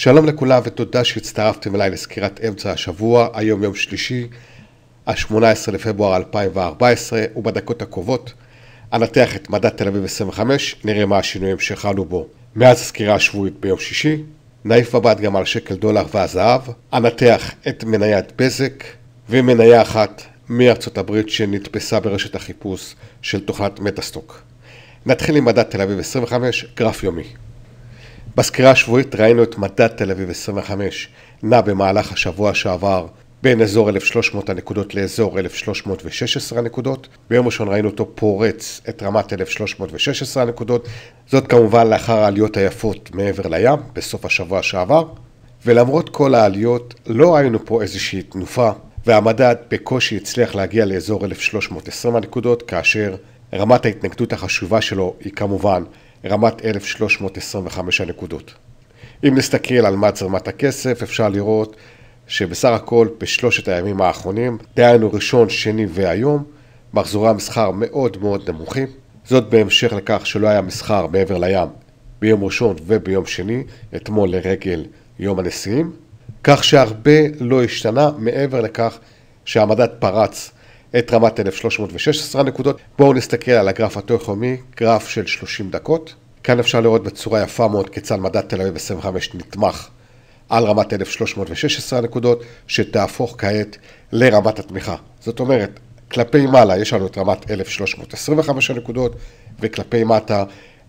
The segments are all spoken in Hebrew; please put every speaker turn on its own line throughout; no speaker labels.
שלום לכולם ותודה שהצטרפתם אליי לסקירת אמצע השבוע, היום יום שלישי, ה-18 לפברואר 2014, ובדקות הקרובות אנתח את מדד תל אביב 25, נראה מה השינויים שחלו בו מאז הסקירה השבועית ביום שישי, נעיף מבט גם על שקל דולר והזהב, אנתח את מניית בזק ומניה אחת מארצות הברית שנתפסה ברשת החיפוש של תוכנת מטאסטוק. נתחיל עם מדד תל אביב 25, גרף יומי. בסקירה השבועית ראינו את מדד תל אביב 25 נע במהלך השבוע שעבר בין אזור 1,300 הנקודות לאזור 1,316 הנקודות. ביום ראשון ראינו אותו פורץ את רמת 1,316 הנקודות, זאת כמובן לאחר העליות היפות מעבר לים בסוף השבוע שעבר. ולמרות כל העליות לא ראינו פה איזושהי תנופה והמדד בקושי הצליח להגיע לאזור 1,320 הנקודות כאשר רמת ההתנגדות החשובה שלו היא כמובן רמת 1,325 הנקודות. אם נסתכל על מה זרמת הכסף, אפשר לראות שבסך הכל בשלושת הימים האחרונים, דהיינו ראשון, שני והיום, מחזורי המסחר מאוד מאוד נמוכים. זאת בהמשך לכך שלא היה מסחר מעבר לים ביום ראשון וביום שני, אתמול לרגל יום הנשיאים, כך שהרבה לא השתנה מעבר לכך שהמדד פרץ את רמת 1316 נקודות. בואו נסתכל על הגרף התוך-יומי, גרף של 30 דקות. כאן אפשר לראות בצורה יפה מאוד כיצד מדד תל אביב 25 נתמך על רמת 1316 נקודות, שתהפוך כעת לרמת התמיכה. זאת אומרת, כלפי מעלה יש לנו את רמת 1325 נקודות, וכלפי מטה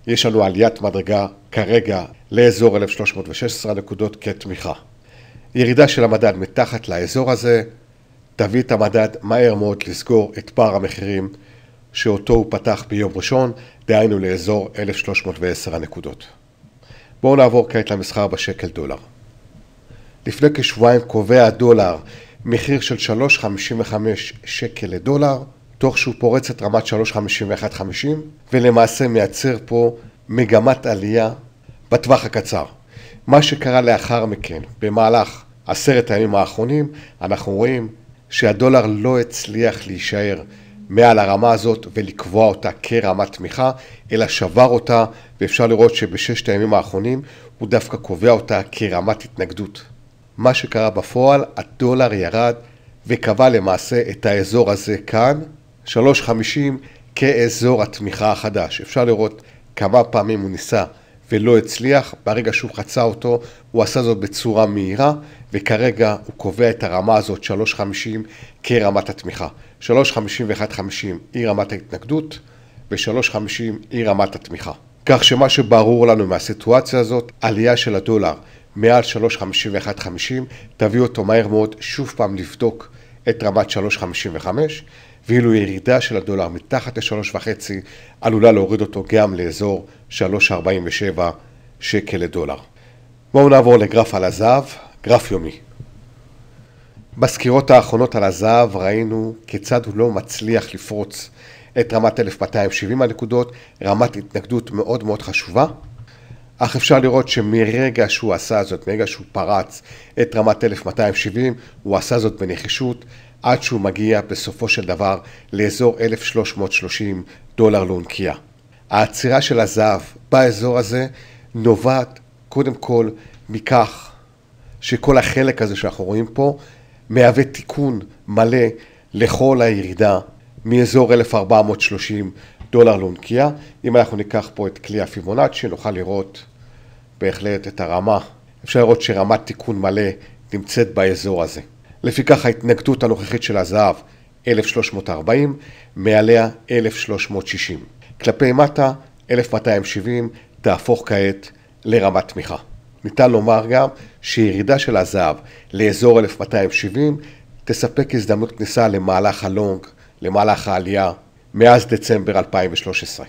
יש לנו עליית מדרגה כרגע לאזור 1316 נקודות כתמיכה. ירידה של המדד מתחת לאזור הזה תביא את המדד מהר מאוד לסגור את פער המחירים שאותו הוא פתח ביום ראשון, דהיינו לאזור 1,310 הנקודות. בואו נעבור כעת למסחר בשקל דולר. לפני כשבועיים קובע הדולר מחיר של 3.55 שקל לדולר, תוך שהוא פורץ את רמת 3.5150 ולמעשה מייצר פה מגמת עלייה בטווח הקצר. מה שקרה לאחר מכן, במהלך עשרת הימים האחרונים, אנחנו רואים שהדולר לא הצליח להישאר מעל הרמה הזאת ולקבוע אותה כרמת תמיכה, אלא שבר אותה, ואפשר לראות שבששת הימים האחרונים הוא דווקא קובע אותה כרמת התנגדות. מה שקרה בפועל, הדולר ירד וקבע למעשה את האזור הזה כאן, 3.50 כאזור התמיכה החדש. אפשר לראות כמה פעמים הוא ניסה ולא הצליח, ברגע שהוא חצה אותו הוא עשה זאת בצורה מהירה וכרגע הוא קובע את הרמה הזאת 3.50 כרמת התמיכה. 3.51.50 היא רמת ההתנגדות ו-3.50 היא רמת התמיכה. כך שמה שברור לנו מהסיטואציה הזאת, עלייה של הדולר מעל 3.51.50 תביא אותו מהר מאוד שוב פעם לבדוק את רמת 3.55 ואילו ירידה של הדולר מתחת ל-3.5 עלולה להוריד אותו גם לאזור 3.47 שקל לדולר. בואו נעבור לגרף על הזהב, גרף יומי. בסקירות האחרונות על הזהב ראינו כיצד הוא לא מצליח לפרוץ את רמת 1270 הנקודות, רמת התנגדות מאוד מאוד חשובה, אך אפשר לראות שמרגע שהוא עשה זאת, מרגע שהוא פרץ את רמת 1270, הוא עשה זאת בנחישות, עד שהוא מגיע בסופו של דבר לאזור 1330 דולר לאונקייה. העצירה של הזהב באזור הזה נובעת קודם כל מכך שכל החלק הזה שאנחנו רואים פה מהווה תיקון מלא לכל הירידה מאזור 1430 דולר לאונקייה. אם אנחנו ניקח פה את כלי הפיבונאצ'י נוכל לראות בהחלט את הרמה. אפשר לראות שרמת תיקון מלא נמצאת באזור הזה. לפיכך ההתנגדות הנוכחית של הזהב 1340, מעליה 1360. כלפי מטה 1270 תהפוך כעת לרמת תמיכה. ניתן לומר גם שירידה של הזהב לאזור 1270 תספק הזדמנות כניסה למהלך הלונג, למהלך העלייה, מאז דצמבר 2013.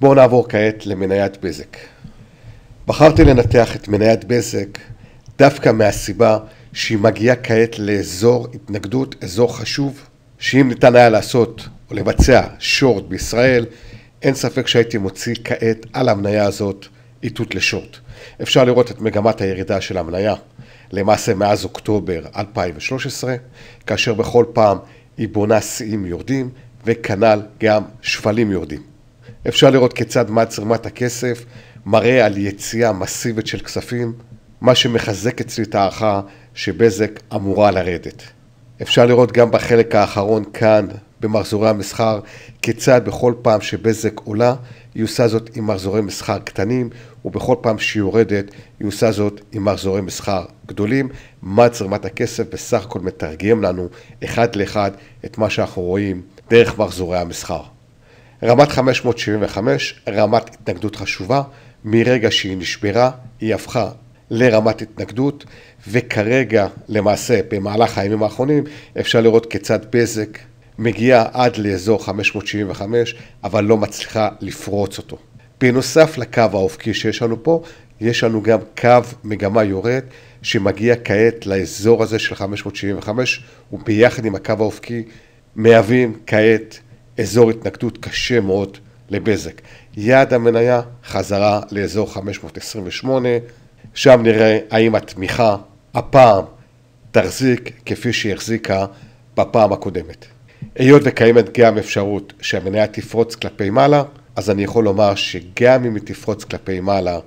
בואו נעבור כעת למניית בזק. בחרתי לנתח את מניית בזק דווקא מהסיבה שהיא מגיעה כעת לאזור התנגדות, אזור חשוב, שאם ניתן היה לעשות או לבצע שורט בישראל, אין ספק שהייתי מוציא כעת על המניה הזאת איתות לשורט. אפשר לראות את מגמת הירידה של המניה, למעשה מאז אוקטובר 2013, כאשר בכל פעם היא בונה שיאים יורדים, וכנ"ל גם שפלים יורדים. אפשר לראות כיצד מד זרמת הכסף מראה על יציאה מסיבית של כספים מה שמחזק אצלי את ההערכה שבזק אמורה לרדת. אפשר לראות גם בחלק האחרון כאן במחזורי המסחר כיצד בכל פעם שבזק עולה היא עושה זאת עם מחזורי מסחר קטנים ובכל פעם שהיא יורדת היא עושה זאת עם מחזורי מסחר גדולים. מה זרמת הכסף בסך הכל מתרגם לנו אחד לאחד את מה שאנחנו רואים דרך מחזורי המסחר. רמת 575, רמת התנגדות חשובה, מרגע שהיא נשברה היא הפכה לרמת התנגדות וכרגע למעשה במהלך הימים האחרונים אפשר לראות כיצד בזק מגיעה עד לאזור 575 אבל לא מצליחה לפרוץ אותו. בנוסף לקו האופקי שיש לנו פה, יש לנו גם קו מגמה יורד שמגיע כעת לאזור הזה של 575 וביחד עם הקו האופקי מהווים כעת אזור התנגדות קשה מאוד לבזק. יעד המניה חזרה לאזור 528, שם נראה האם התמיכה הפעם תחזיק כפי שהיא החזיקה בפעם הקודמת. היות וקיימת גם אפשרות שהמניה תפרוץ כלפי מעלה, אז אני יכול לומר שגם אם היא תפרוץ כלפי מעלה,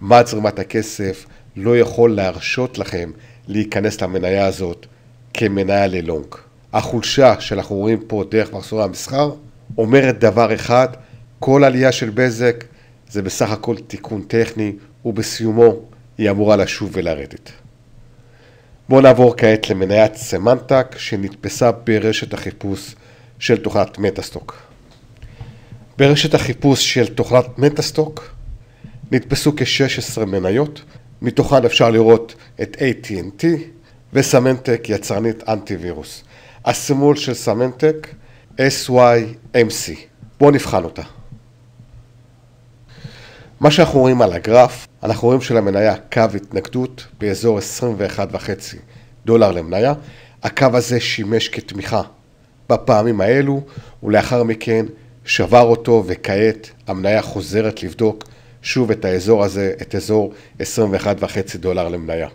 מד זרימת הכסף לא יכול להרשות לכם להיכנס למניה הזאת כמניה ללונג. החולשה שאנחנו רואים פה דרך מחסורי המסחר אומרת דבר אחד, כל עלייה של בזק זה בסך הכל תיקון טכני ובסיומו היא אמורה לשוב ולרדת. בואו נעבור כעת למניית סמנטק שנתפסה ברשת החיפוש של תוכנת MetaStock. ברשת החיפוש של תוכנת MetaStock נתפסו כ-16 מניות, מתוכן אפשר לראות את AT&T ו Symantec יצרנית אנטיווירוס. הסימול של Symantec SYMC. בואו נבחן אותה. מה שאנחנו רואים על הגרף, אנחנו רואים שלמניה קו התנגדות באזור 21.5 דולר למניה. הקו הזה שימש כתמיכה בפעמים האלו, ולאחר מכן שבר אותו, וכעת המניה חוזרת לבדוק שוב את האזור הזה, את אזור 21.5 דולר למניה.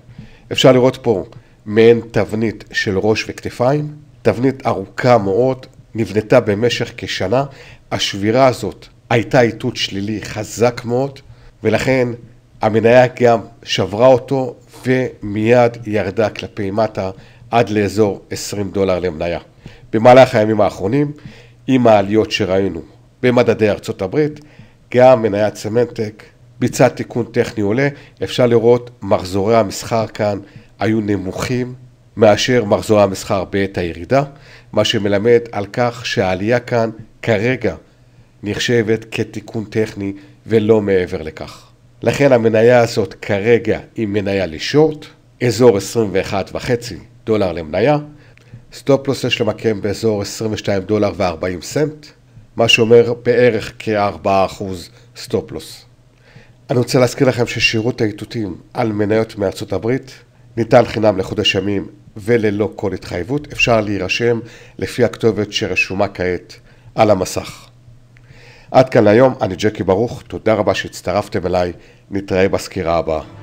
אפשר לראות פה מעין תבנית של ראש וכתפיים, תבנית ארוכה מאוד, נבנתה במשך כשנה. השבירה הזאת הייתה איתות שלילי חזק מאוד, ולכן המניה גם שברה אותו ומיד ירדה כלפי מטה עד לאזור 20 דולר למניה. במהלך הימים האחרונים, עם העליות שראינו במדדי ארצות הברית, גם מניית סמנטק ביצע תיקון טכני עולה, אפשר לראות מחזורי המסחר כאן היו נמוכים מאשר מחזורי המסחר בעת הירידה, מה שמלמד על כך שהעלייה כאן כרגע נחשבת כתיקון טכני ולא מעבר לכך. לכן המניה הזאת כרגע היא מניה ל short, אזור 21.5 דולר למניה, stop loss יש למקם באזור 22 דולר ו-40 סנט, מה שאומר בערך כ-4% stop loss. אני רוצה להזכיר לכם ששירות האיתותים על מניות מארצות הברית ניתן חינם לחודש ימים וללא כל התחייבות, אפשר להירשם לפי הכתובת שרשומה כעת על המסך. עד כאן להיום, אני ג'קי ברוך, תודה רבה שהצטרפתם אליי, נתראה בסקירה הבאה.